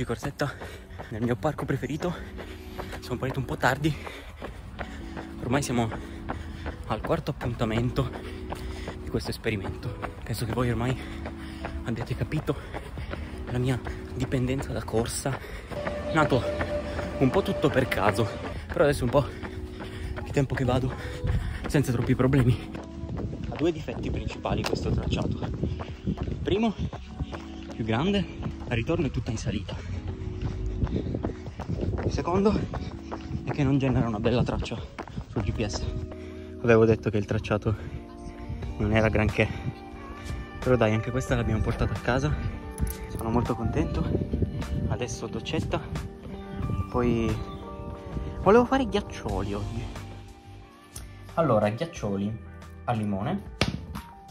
Oggi corsetta nel mio parco preferito. Siamo partiti un po' tardi. Ormai siamo al quarto appuntamento di questo esperimento. Penso che voi ormai abbiate capito la mia dipendenza da corsa. Nato un po' tutto per caso, però adesso un po' di tempo che vado senza troppi problemi. Ha due difetti principali questo tracciato. Il primo, più grande, al ritorno è tutta in salita. Il secondo è che non genera una bella traccia sul GPS. Avevo detto che il tracciato non era granché. Però dai, anche questa l'abbiamo portata a casa. Sono molto contento. Adesso doccetta. Poi volevo fare ghiaccioli oggi. Allora, ghiaccioli al limone,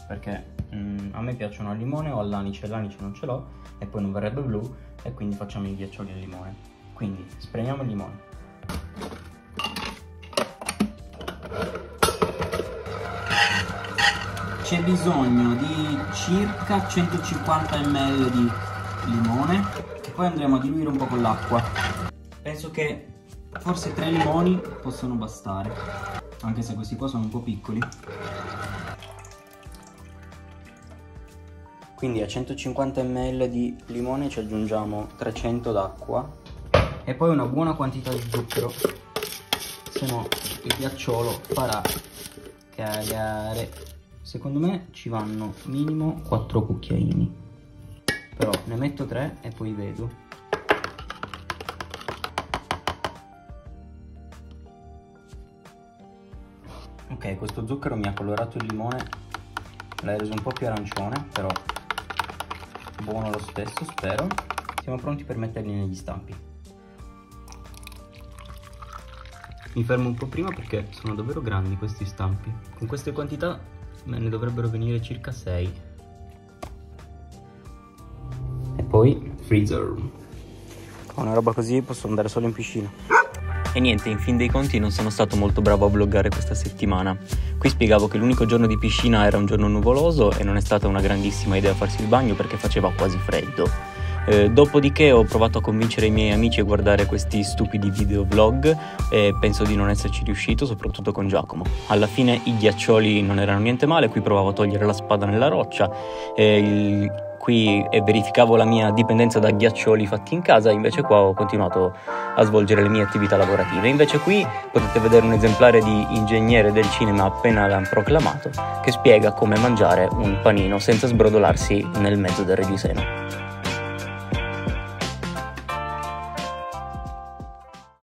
perché mm, a me piacciono al limone o all'anice, l'anice non ce l'ho e poi non verrebbe blu e quindi facciamo i ghiaccioli al limone. Quindi spremiamo il limone. C'è bisogno di circa 150 ml di limone e poi andremo a diluire un po' con l'acqua. Penso che forse tre limoni possono bastare, anche se questi qua sono un po' piccoli. Quindi a 150 ml di limone ci aggiungiamo 300 d'acqua e poi una buona quantità di zucchero, se no il ghiacciolo farà cagare. Secondo me ci vanno minimo 4 cucchiaini, però ne metto 3 e poi vedo. Ok, questo zucchero mi ha colorato il limone, l'ha reso un po' più arancione, però buono lo stesso, spero. Siamo pronti per metterli negli stampi. Mi fermo un po' prima perché sono davvero grandi questi stampi. Con queste quantità me ne dovrebbero venire circa 6. E poi freezer. Con una roba così posso andare solo in piscina. E niente, in fin dei conti non sono stato molto bravo a vloggare questa settimana. Qui spiegavo che l'unico giorno di piscina era un giorno nuvoloso e non è stata una grandissima idea farsi il bagno perché faceva quasi freddo. Eh, dopodiché ho provato a convincere i miei amici a guardare questi stupidi videoblog e penso di non esserci riuscito, soprattutto con Giacomo. Alla fine i ghiaccioli non erano niente male, qui provavo a togliere la spada nella roccia, e il qui e verificavo la mia dipendenza da ghiaccioli fatti in casa, invece qua ho continuato a svolgere le mie attività lavorative. Invece qui potete vedere un esemplare di ingegnere del cinema appena proclamato che spiega come mangiare un panino senza sbrodolarsi nel mezzo del reggiseno.